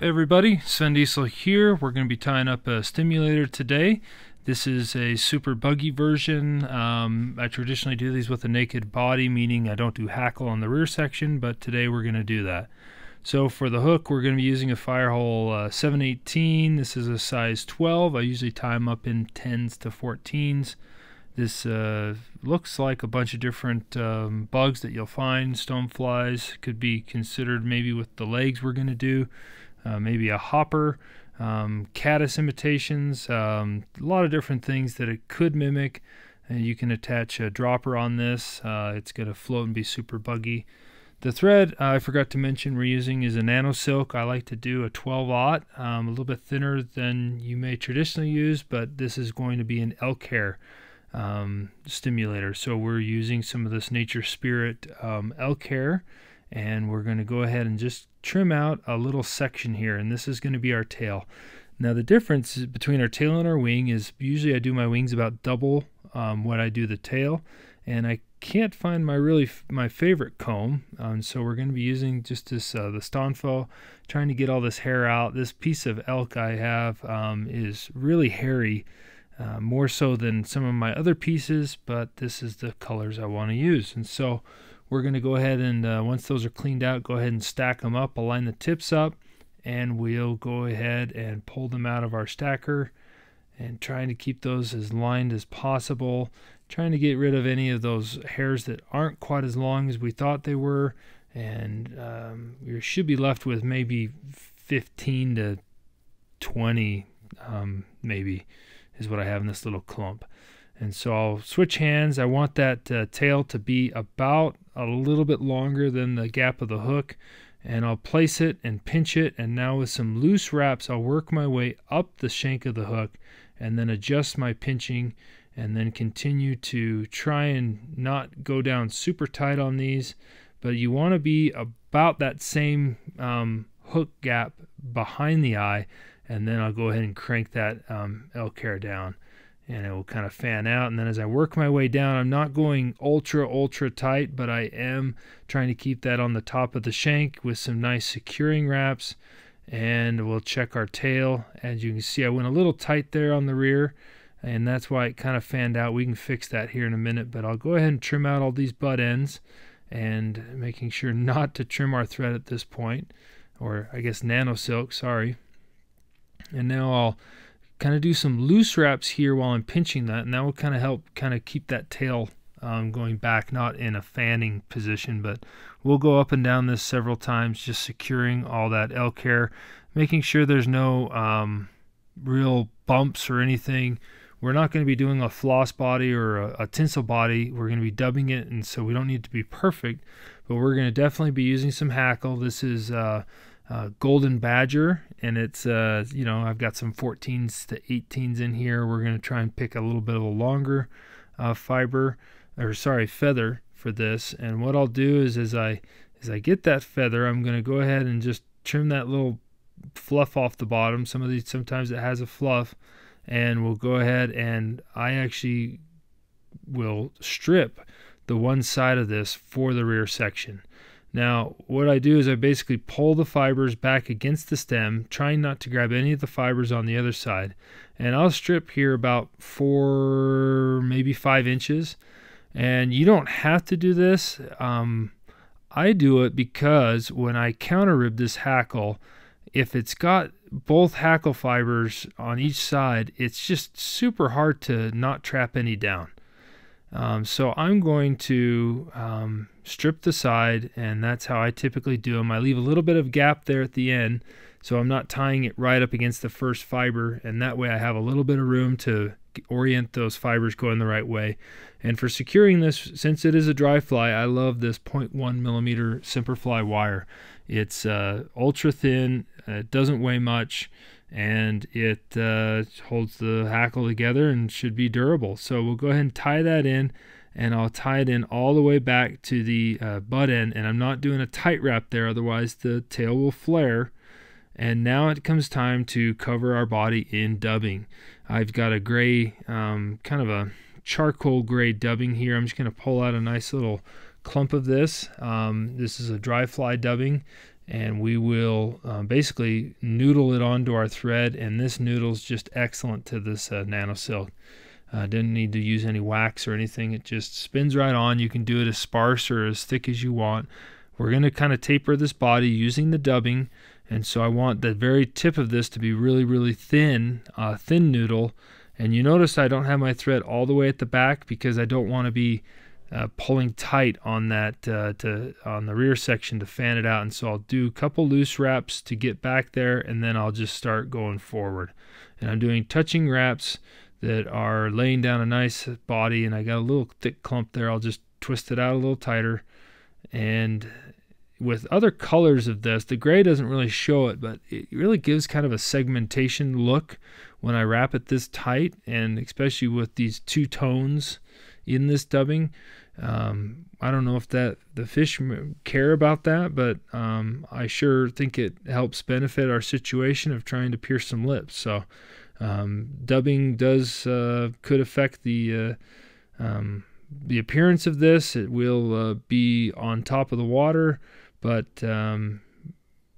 everybody? Sven Diesel here. We're going to be tying up a stimulator today. This is a super buggy version. Um, I traditionally do these with a naked body, meaning I don't do hackle on the rear section, but today we're going to do that. So for the hook, we're going to be using a Firehole uh, 718. This is a size 12. I usually tie them up in 10s to 14s. This uh, looks like a bunch of different um, bugs that you'll find. Stoneflies could be considered maybe with the legs we're going to do. Uh, maybe a hopper. Um, caddis imitations. Um, a lot of different things that it could mimic. And you can attach a dropper on this. Uh, it's going to float and be super buggy. The thread uh, I forgot to mention we're using is a nano silk. I like to do a 12 aught, um, a little bit thinner than you may traditionally use, but this is going to be an elk hair um, stimulator. So we're using some of this Nature Spirit um, elk hair and we're going to go ahead and just trim out a little section here and this is going to be our tail. Now the difference between our tail and our wing is usually I do my wings about double um, what I do the tail and I can't find my really my favorite comb um, so we're going to be using just this uh, the Stonfo trying to get all this hair out this piece of elk I have um, is really hairy uh, more so than some of my other pieces, but this is the colors I want to use. And so we're going to go ahead and uh, once those are cleaned out, go ahead and stack them up, align the tips up, and we'll go ahead and pull them out of our stacker and trying to keep those as lined as possible, trying to get rid of any of those hairs that aren't quite as long as we thought they were. And um, we should be left with maybe 15 to 20, um, maybe is what I have in this little clump. And so I'll switch hands. I want that uh, tail to be about a little bit longer than the gap of the hook. And I'll place it and pinch it. And now with some loose wraps, I'll work my way up the shank of the hook and then adjust my pinching and then continue to try and not go down super tight on these. But you want to be about that same um, hook gap behind the eye and then I'll go ahead and crank that um, elk hair down and it will kind of fan out. And then as I work my way down I'm not going ultra ultra tight but I am trying to keep that on the top of the shank with some nice securing wraps. And we'll check our tail. As you can see I went a little tight there on the rear and that's why it kind of fanned out. We can fix that here in a minute but I'll go ahead and trim out all these butt ends and making sure not to trim our thread at this point or I guess nano silk sorry. And now I'll kind of do some loose wraps here while I'm pinching that, and that will kind of help kind of keep that tail um, going back, not in a fanning position, but we'll go up and down this several times, just securing all that elk hair, making sure there's no um, real bumps or anything. We're not going to be doing a floss body or a, a tinsel body. We're going to be dubbing it, and so we don't need to be perfect, but we're going to definitely be using some hackle. This is uh, uh, Golden Badger, and it's uh, you know I've got some 14s to 18s in here. We're gonna try and pick a little bit of a longer uh, fiber, or sorry, feather for this. And what I'll do is as I as I get that feather, I'm gonna go ahead and just trim that little fluff off the bottom. Some of these sometimes it has a fluff, and we'll go ahead and I actually will strip the one side of this for the rear section. Now, what I do is I basically pull the fibers back against the stem, trying not to grab any of the fibers on the other side. And I'll strip here about four, maybe five inches. And you don't have to do this. Um, I do it because when I counter rib this hackle, if it's got both hackle fibers on each side, it's just super hard to not trap any down. Um, so I'm going to um, strip the side and that's how I typically do them. I leave a little bit of gap there at the end so I'm not tying it right up against the first fiber and that way I have a little bit of room to orient those fibers going the right way. And for securing this, since it is a dry fly, I love this 0.1 millimeter Semperfli wire. It's uh, ultra thin, it doesn't weigh much, and it uh, holds the hackle together and should be durable. So we'll go ahead and tie that in and I'll tie it in all the way back to the uh, butt end and I'm not doing a tight wrap there otherwise the tail will flare. And now it comes time to cover our body in dubbing. I've got a gray um, kind of a charcoal gray dubbing here. I'm just going to pull out a nice little clump of this. Um, this is a dry fly dubbing and we will um, basically noodle it onto our thread and this noodle is just excellent to this uh, nano silk uh, didn't need to use any wax or anything. It just spins right on. You can do it as sparse or as thick as you want. We're going to kind of taper this body using the dubbing. And so I want the very tip of this to be really really thin uh, thin noodle. And you notice I don't have my thread all the way at the back because I don't want to be uh, pulling tight on that uh, to on the rear section to fan it out. And so I'll do a couple loose wraps to get back there and then I'll just start going forward. And I'm doing touching wraps that are laying down a nice body and I got a little thick clump there I'll just twist it out a little tighter and with other colors of this the gray doesn't really show it but it really gives kind of a segmentation look when I wrap it this tight and especially with these two tones in this dubbing. Um, I don't know if that the fish care about that, but um, I sure think it helps benefit our situation of trying to pierce some lips. So um, dubbing does uh, could affect the uh, um, the appearance of this. It will uh, be on top of the water, but um,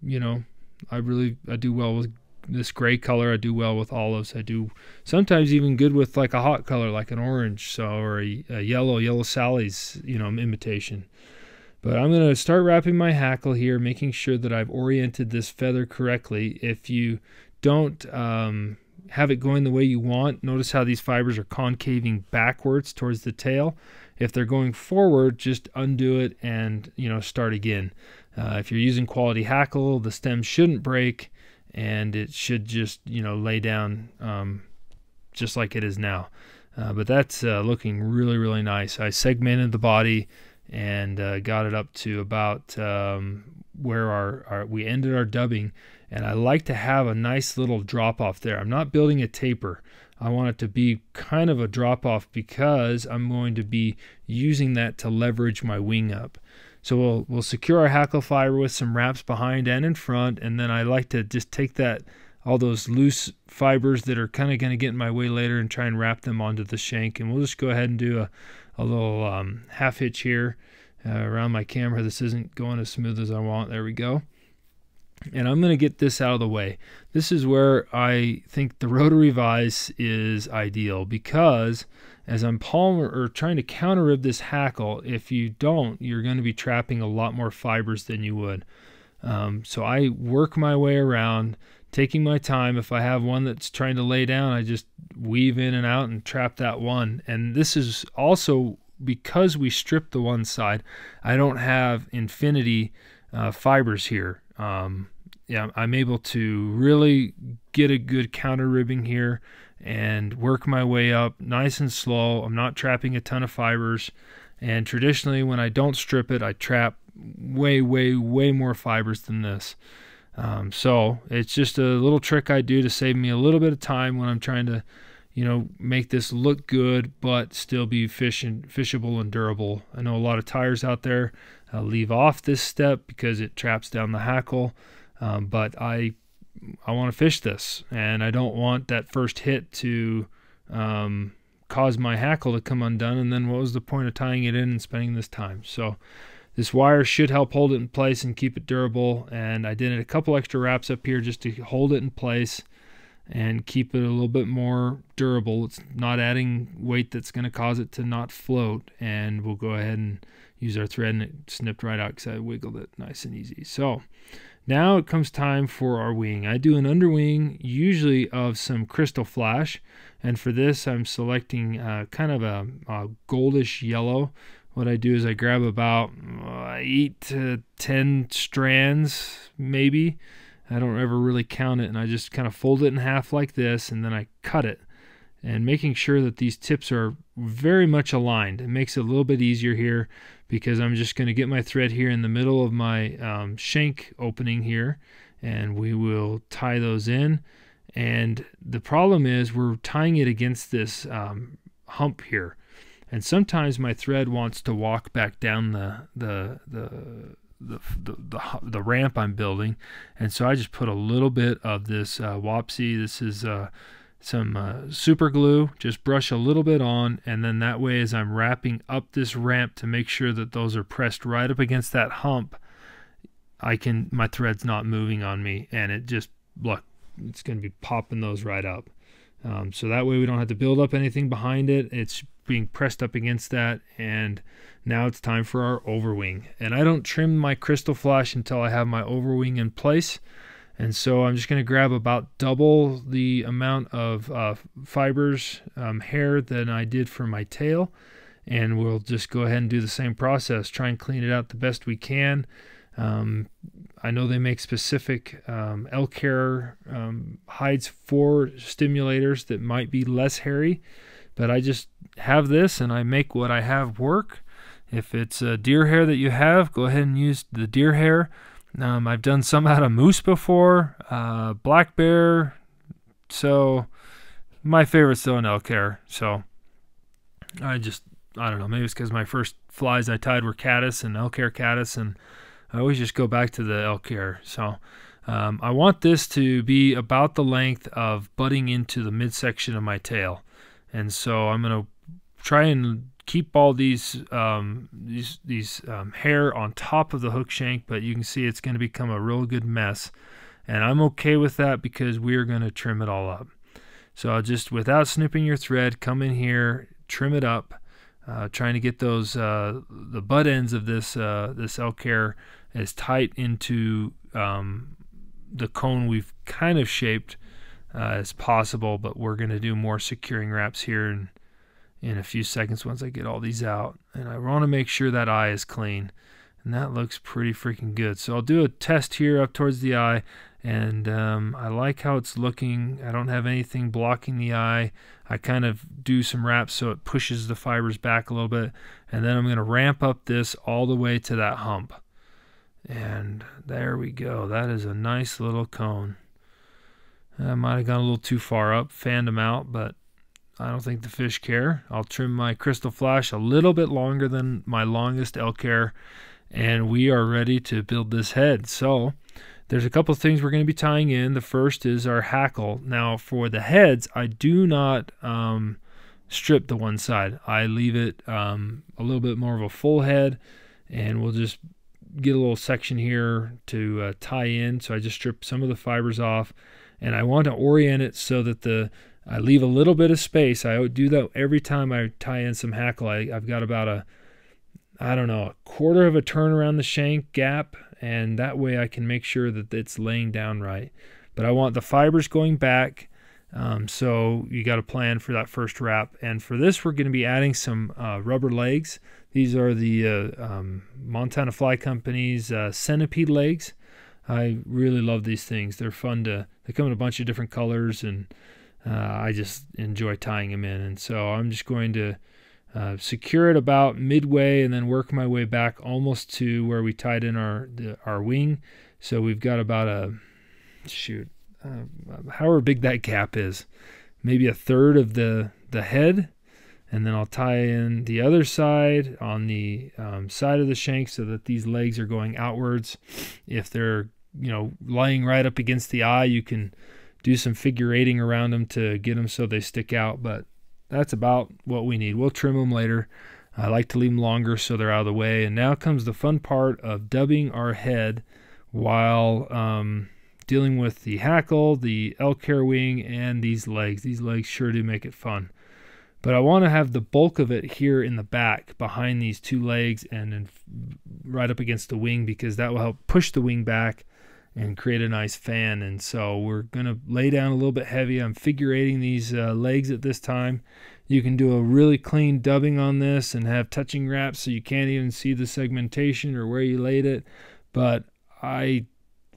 you know I really I do well with this gray color. I do well with olives. I do sometimes even good with like a hot color, like an orange, so or a, a yellow, yellow Sally's, you know, imitation. But I'm going to start wrapping my hackle here, making sure that I've oriented this feather correctly. If you don't um, have it going the way you want, notice how these fibers are concaving backwards towards the tail. If they're going forward, just undo it and you know start again. Uh, if you're using quality hackle, the stem shouldn't break and it should just you know lay down um, just like it is now. Uh, but that's uh, looking really really nice. I segmented the body and uh, got it up to about um, where our, our we ended our dubbing, and I like to have a nice little drop off there. I'm not building a taper. I want it to be kind of a drop off because I'm going to be using that to leverage my wing up. So we'll we'll secure our hackle fiber with some wraps behind and in front, and then I like to just take that all those loose fibers that are kind of going to get in my way later and try and wrap them onto the shank. And we'll just go ahead and do a, a little um, half hitch here uh, around my camera. This isn't going as smooth as I want. There we go. And I'm going to get this out of the way. This is where I think the rotary vise is ideal because as I'm palm or trying to counter rib this hackle, if you don't, you're going to be trapping a lot more fibers than you would. Um, so I work my way around, taking my time. If I have one that's trying to lay down, I just weave in and out and trap that one. And this is also because we stripped the one side, I don't have infinity uh, fibers here. Um, yeah, I'm able to really get a good counter ribbing here and work my way up nice and slow. I'm not trapping a ton of fibers. And traditionally, when I don't strip it, I trap way, way, way more fibers than this. Um, so it's just a little trick I do to save me a little bit of time when I'm trying to, you know, make this look good but still be and fishable and durable. I know a lot of tyers out there uh, leave off this step because it traps down the hackle, um, but I I want to fish this, and I don't want that first hit to um, cause my hackle to come undone. And then what was the point of tying it in and spending this time? So this wire should help hold it in place and keep it durable. And I did a couple extra wraps up here just to hold it in place and keep it a little bit more durable. It's not adding weight that's going to cause it to not float. And we'll go ahead and use our thread and it snipped right out because I wiggled it nice and easy. So now it comes time for our wing. I do an underwing usually of some Krystal Flash and for this I'm selecting uh, kind of a, a, goldish yellow. What I do is I grab about uh, 8 to 10 strands maybe. I don't ever really count it and I just kind of fold it in half like this and then I cut it and making sure that these tips are very much aligned. It makes it a little bit easier here because I'm just going to get my thread here in the middle of my um, shank opening here and we will tie those in. And the problem is we're tying it against this um, hump here. And sometimes my thread wants to walk back down the, the, the, the, the, the, the ramp I'm building. And so I just put a little bit of this uh, Wapsi. This is uh, some uh, super glue, just brush a little bit on, and then that way as I'm wrapping up this ramp to make sure that those are pressed right up against that hump, I can my thread's not moving on me and it just look it's going to be popping those right up. Um, so that way we don't have to build up anything behind it. It's being pressed up against that and now it's time for our overwing. And I don't trim my Krystal Flash until I have my overwing in place. And so I'm just going to grab about double the amount of uh, fibers, um, hair than I did for my tail. And we'll just go ahead and do the same process. Try and clean it out the best we can. Um, I know they make specific um, elk hair um, hides for stimulators that might be less hairy, but I just have this and I make what I have work. If it's a deer hair that you have, go ahead and use the deer hair. Um, I've done some out of moose before, uh, black bear. So my favorite's still an elk hair. So I just I don't know. Maybe it's because my first flies I tied were caddis and elk hair caddis, and I always just go back to the elk hair. So um, I want this to be about the length of butting into the midsection of my tail, and so I'm gonna try and keep all these um, these these um, hair on top of the hook shank, but you can see it's going to become a real good mess, and I'm okay with that because we're going to trim it all up. So I'll just without snipping your thread, come in here, trim it up, uh, trying to get those uh, the butt ends of this uh, this elk hair as tight into um, the cone we've kind of shaped uh, as possible, but we're going to do more securing wraps here and in a few seconds once I get all these out. And I want to make sure that eye is clean. And that looks pretty freaking good. So I'll do a test here up towards the eye. And um, I like how it's looking. I don't have anything blocking the eye. I kind of do some wraps so it pushes the fibers back a little bit. And then I'm going to ramp up this all the way to that hump. And there we go. That is a nice little cone. I might have gone a little too far up, fanned them out, but I don't think the fish care. I'll trim my Krystal Flash a little bit longer than my longest elk hair, and we are ready to build this head. So there's a couple of things we're going to be tying in. The first is our hackle. Now for the heads, I do not um, strip the one side. I leave it um, a little bit more of a full head, and we'll just get a little section here to uh, tie in. So I just strip some of the fibers off, and I want to orient it so that the I leave a little bit of space. I do that every time I tie in some hackle. I, I've got about a, I don't know, a quarter of a turn around the shank gap, and that way I can make sure that it's laying down right. But I want the fibers going back, um, so you got to plan for that first wrap. And for this, we're going to be adding some uh, rubber legs. These are the uh, um, Montana Fly Company's uh, centipede legs. I really love these things. They're fun to. They come in a bunch of different colors and uh, I just enjoy tying them in. And so I'm just going to uh, secure it about midway and then work my way back almost to where we tied in our the, our wing. So we've got about a shoot, uh, however big that gap is, maybe a third of the the head. And then I'll tie in the other side on the um, side of the shank so that these legs are going outwards. If they're you know lying right up against the eye, you can do some figure eighting around them to get them so they stick out. But that's about what we need. We'll trim them later. I like to leave them longer so they're out of the way. And now comes the fun part of dubbing our head while um, dealing with the hackle, the elk hair wing, and these legs. These legs sure do make it fun. But I want to have the bulk of it here in the back behind these two legs and right up against the wing because that will help push the wing back and create a nice fan. And so we're going to lay down a little bit heavy. I'm figure eighting these uh, legs at this time. You can do a really clean dubbing on this and have touching wraps so you can't even see the segmentation or where you laid it. But I,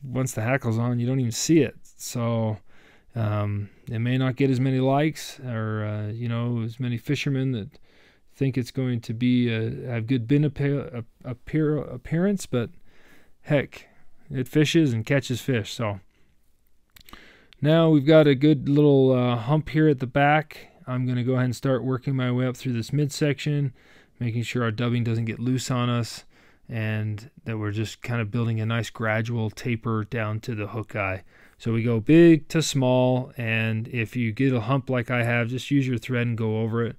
once the hackle's on, you don't even see it. So um, it may not get as many likes or, uh, you know, as many fishermen that think it's going to be a, have good bin appear, appear, appearance, but heck, it fishes and catches fish. So now we've got a good little uh, hump here at the back. I'm going to go ahead and start working my way up through this midsection, making sure our dubbing doesn't get loose on us and that we're just kind of building a nice gradual taper down to the hook eye. So we go big to small, and if you get a hump like I have, just use your thread and go over it.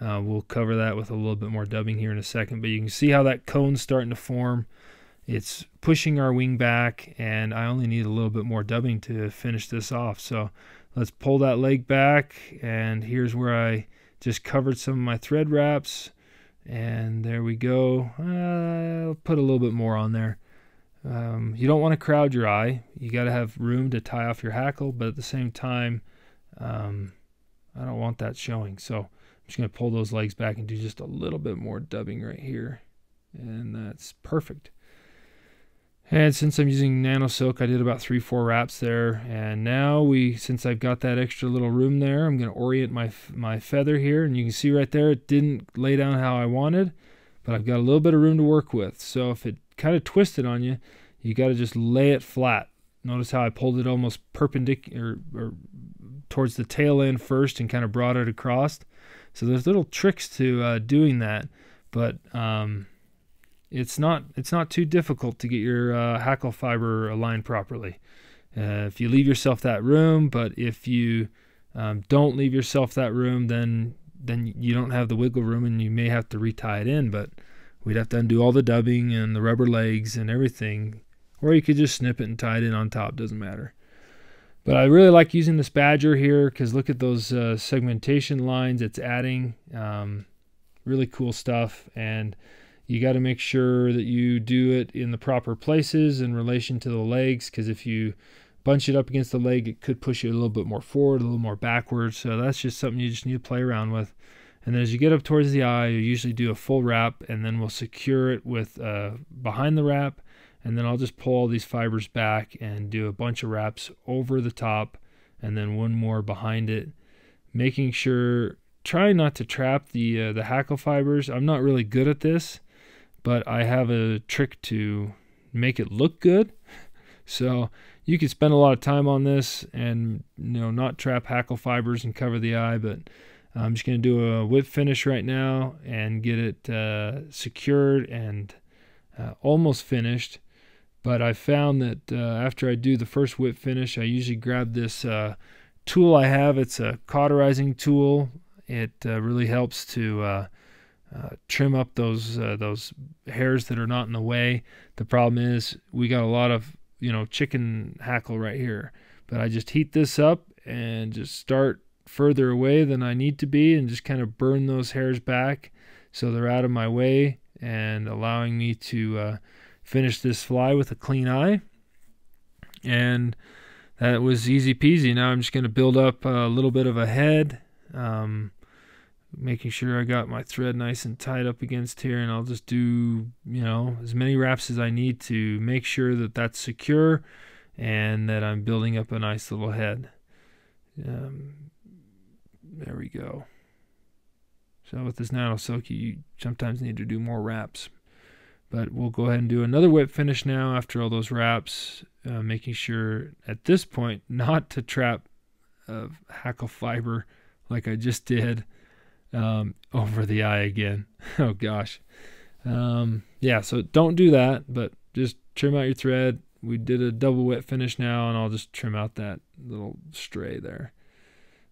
Uh, we'll cover that with a little bit more dubbing here in a second, but you can see how that cone's starting to form it's pushing our wing back and I only need a little bit more dubbing to finish this off. So let's pull that leg back and here's where I just covered some of my thread wraps and there we go. I'll put a little bit more on there. Um, you don't want to crowd your eye. You got to have room to tie off your hackle, but at the same time, um, I don't want that showing. So I'm just going to pull those legs back and do just a little bit more dubbing right here. And that's perfect. And since I'm using nano silk, I did about three, four wraps there. And now we, since I've got that extra little room there, I'm going to orient my, my feather here. And you can see right there, it didn't lay down how I wanted, but I've got a little bit of room to work with. So if it kind of twisted on you, you got to just lay it flat. Notice how I pulled it almost perpendicular or towards the tail end first and kind of brought it across. So there's little tricks to uh, doing that, but um, it's not it's not too difficult to get your uh, hackle fiber aligned properly. Uh, if you leave yourself that room, but if you um, don't leave yourself that room, then then you don't have the wiggle room, and you may have to retie it in. But we'd have to undo all the dubbing and the rubber legs and everything, or you could just snip it and tie it in on top. Doesn't matter. But I really like using this Badger here because look at those uh, segmentation lines it's adding. Um, really cool stuff. And you got to make sure that you do it in the proper places in relation to the legs because if you bunch it up against the leg, it could push you a little bit more forward, a little more backwards. So that's just something you just need to play around with. And then as you get up towards the eye, you usually do a full wrap and then we'll secure it with uh, behind the wrap and then I'll just pull all these fibers back and do a bunch of wraps over the top and then one more behind it making sure try not to trap the uh, the hackle fibers I'm not really good at this but I have a trick to make it look good so you can spend a lot of time on this and you know not trap hackle fibers and cover the eye but I'm just going to do a whip finish right now and get it uh, secured and uh, almost finished but I found that uh, after I do the first whip finish, I usually grab this uh, tool I have. It's a cauterizing tool. It uh, really helps to uh, uh, trim up those uh, those hairs that are not in the way. The problem is we got a lot of you know chicken hackle right here. But I just heat this up and just start further away than I need to be and just kind of burn those hairs back so they're out of my way and allowing me to finish this fly with a clean eye. And that was easy peasy. Now I'm just going to build up a little bit of a head, um, making sure I got my thread nice and tight up against here. And I'll just do, you know, as many wraps as I need to make sure that that's secure and that I'm building up a nice little head. Um, there we go. So with this nano silky, you sometimes need to do more wraps. But we'll go ahead and do another whip finish now after all those wraps, uh, making sure at this point not to trap a hackle fiber like I just did um, over the eye again. oh gosh. Um, yeah, so don't do that, but just trim out your thread. We did a double wet finish now, and I'll just trim out that little stray there.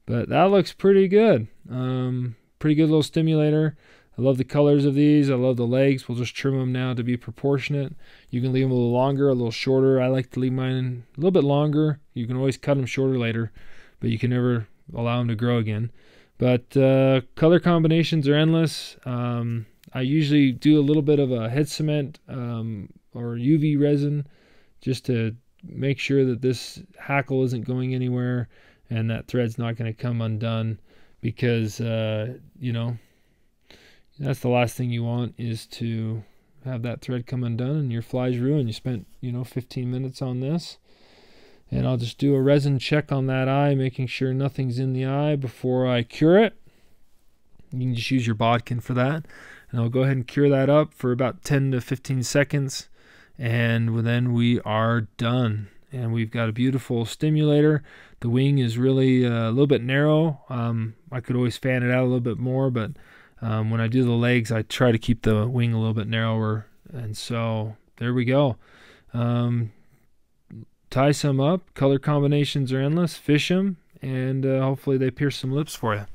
But that looks pretty good. Um, pretty good little stimulator. I love the colors of these. I love the legs. We'll just trim them now to be proportionate. You can leave them a little longer, a little shorter. I like to leave mine a little bit longer. You can always cut them shorter later, but you can never allow them to grow again. But uh, color combinations are endless. Um, I usually do a little bit of a head cement um, or UV resin just to make sure that this hackle isn't going anywhere and that thread's not going to come undone because, uh, you know, that's the last thing you want is to have that thread come undone and your fly's ruined. You spent, you know, 15 minutes on this. And I'll just do a resin check on that eye, making sure nothing's in the eye before I cure it. You can just use your bodkin for that. And I'll go ahead and cure that up for about 10 to 15 seconds. And then we are done. And we've got a beautiful stimulator. The wing is really uh, a little bit narrow. Um, I could always fan it out a little bit more, but um, when I do the legs, I try to keep the wing a little bit narrower. And so there we go. Um, tie some up. Color combinations are endless. Fish them, and uh, hopefully they pierce some lips for you.